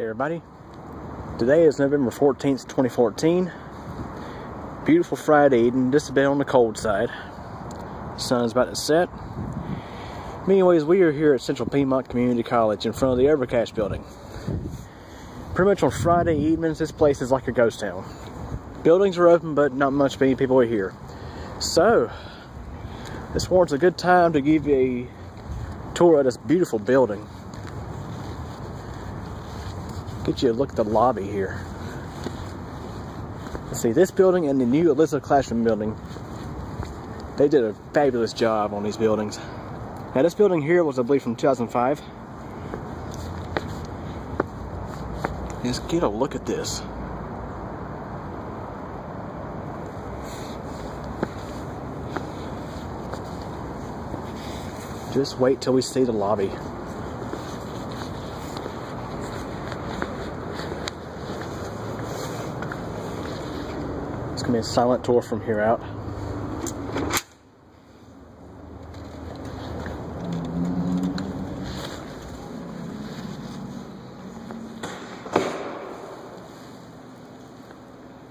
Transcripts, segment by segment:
Hey everybody, today is November 14th, 2014. Beautiful Friday evening, just a bit on the cold side. The sun is about to set. Anyways, we are here at Central Piedmont Community College in front of the Overcash building. Pretty much on Friday evenings, this place is like a ghost town. Buildings are open, but not much many people are here. So, this warrants a good time to give you a tour of this beautiful building. Get you a look at the lobby here. Let's see, this building and the new Elizabeth Classroom building, they did a fabulous job on these buildings. Now this building here was, I believe, from 2005. Just get a look at this. Just wait till we see the lobby. Be a silent tour from here out.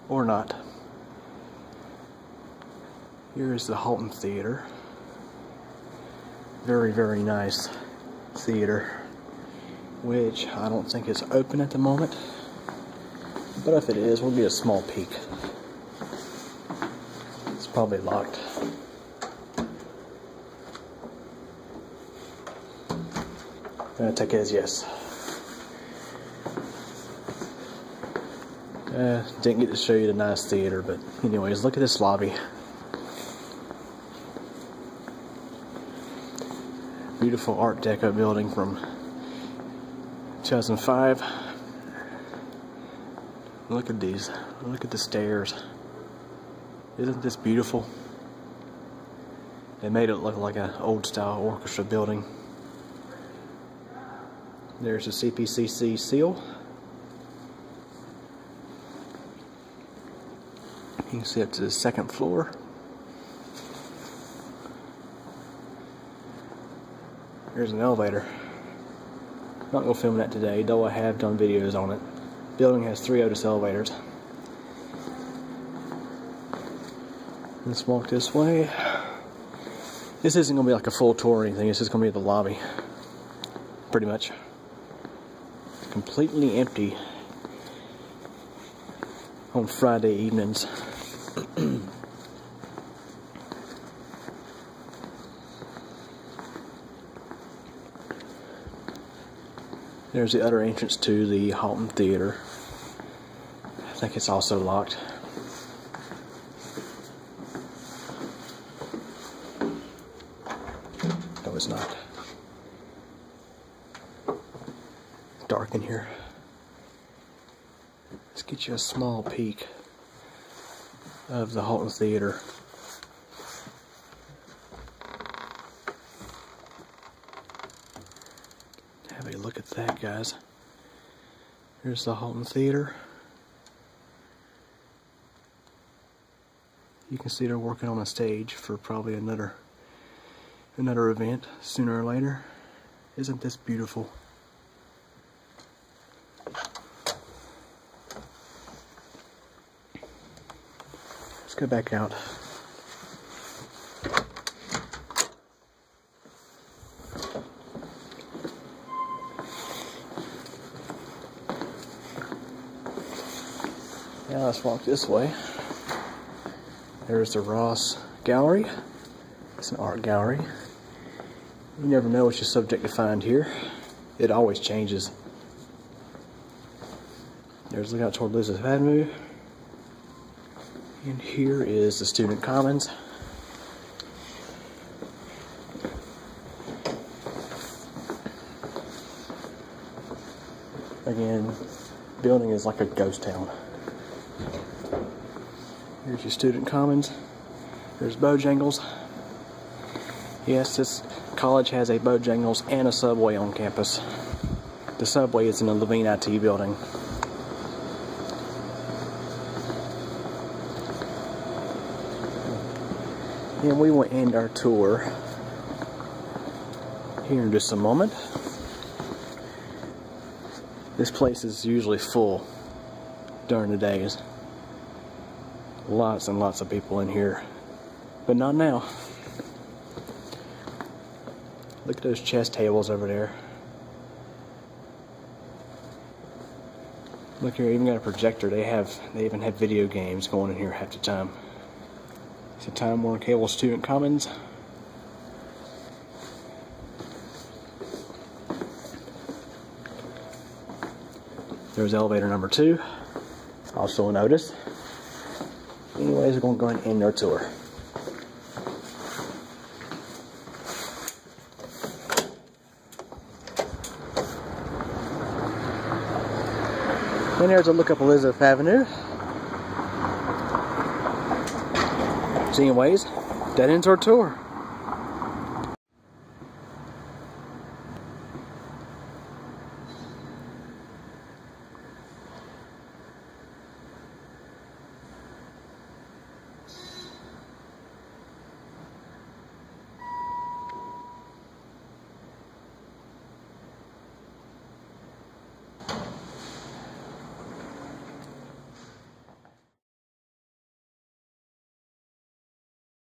Or not. Here is the Halton Theater. Very, very nice theater, which I don't think is open at the moment. But if it is, we'll get a small peek. Probably locked. I'm gonna take it as yes. Uh, didn't get to show you the nice theater, but anyways, look at this lobby. Beautiful Art Deco building from 2005. Look at these. Look at the stairs. Isn't this beautiful? They made it look like an old style orchestra building. There's a CPCC seal. You can see up to the second floor. Here's an elevator. I'm Not gonna film that today, though I have done videos on it. The Building has three Otis elevators. Let's walk this way. This isn't gonna be like a full tour or anything, it's just gonna be the lobby. Pretty much. It's completely empty on Friday evenings. There's the other entrance to the Halton Theater. I think it's also locked. It's not. dark in here. Let's get you a small peek of the Halton Theater. Have a look at that, guys. Here's the Halton Theater. You can see they're working on a stage for probably another another event sooner or later. Isn't this beautiful? Let's go back out. Now let's walk this way. There's the Ross Gallery. It's an art gallery. You never know what you're subject to find here. It always changes. There's look out toward Elizabeth Avenue. And here is the Student Commons. Again, building is like a ghost town. Here's your Student Commons. There's Bojangles. Yes, this college has a Bojangles and a Subway on campus. The Subway is in the Levine IT building. And we will end our tour here in just a moment. This place is usually full during the days. Lots and lots of people in here, but not now. Look at those chess tables over there. Look here, even got a projector. They have, they even have video games going in here half the time. It's a Time Warner Cable Student Commons. There's elevator number two. Also an Otis. Anyways, we're going to go ahead and end our tour. And there's a look up Elizabeth Avenue. So anyways, that ends our tour.